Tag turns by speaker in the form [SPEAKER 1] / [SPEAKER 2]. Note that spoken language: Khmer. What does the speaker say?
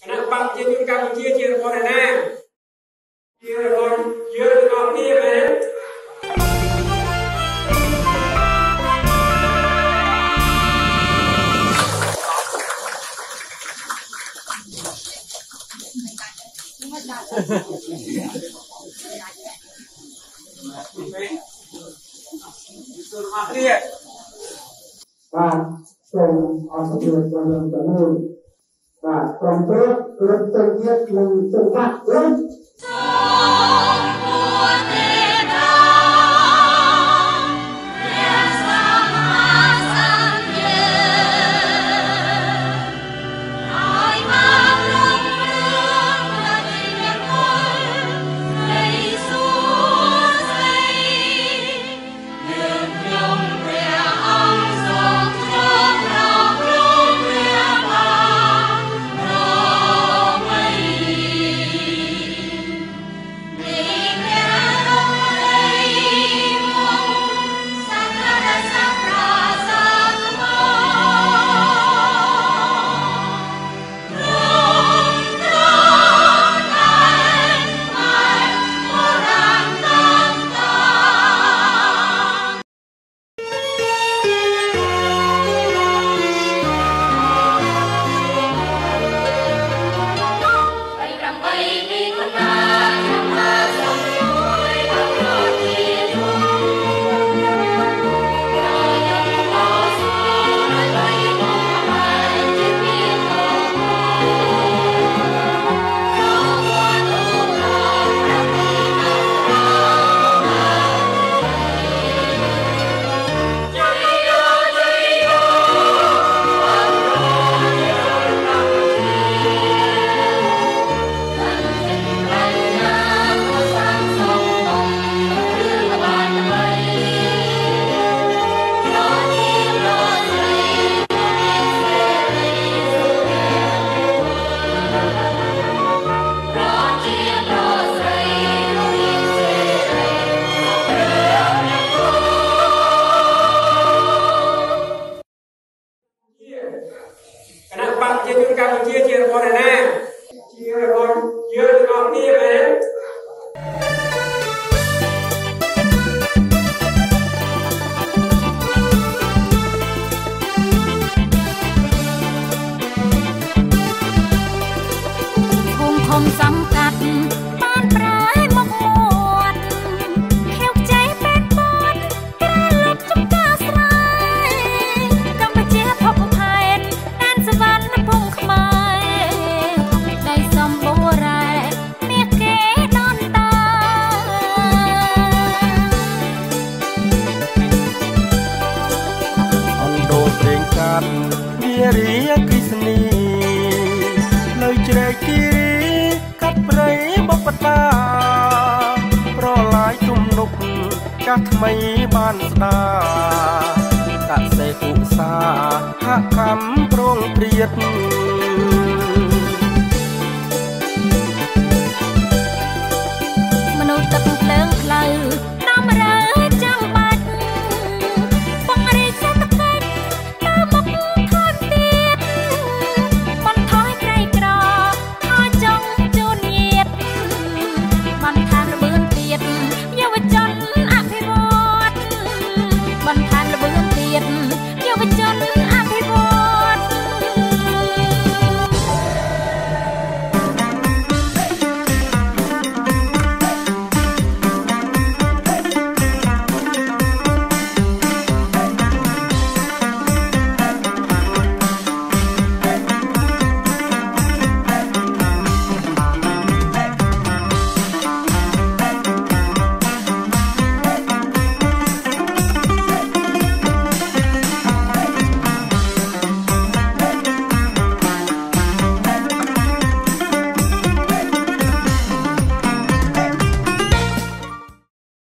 [SPEAKER 1] គណៈបកប្រជាជនកម្ពុជាជារបស់អ្នកណាជារបស់យើងទាំងអស់គ្នាមែនសូមអរគ្នា
[SPEAKER 2] បាទសូមអរគុណដល់លោកទាំងនោះបាទក្រុមព្រឹកគឺទៅទៀត នឹងសុខភាពវិញ
[SPEAKER 1] គណៈ បកប្រជាជនកម្ពុជាជារបស់អ្នកណាជារបស់យើងទាំងអស់គ្នាមែន
[SPEAKER 3] ត់វារីគិ
[SPEAKER 4] សនីនៅជ្រែកគិរីកាត់ព្រៃបបតាប្រឡាយទំនុកកាស់ថ្មីបានស្ដាកសិគុសាហកម្មប្រងព្រាត วันพา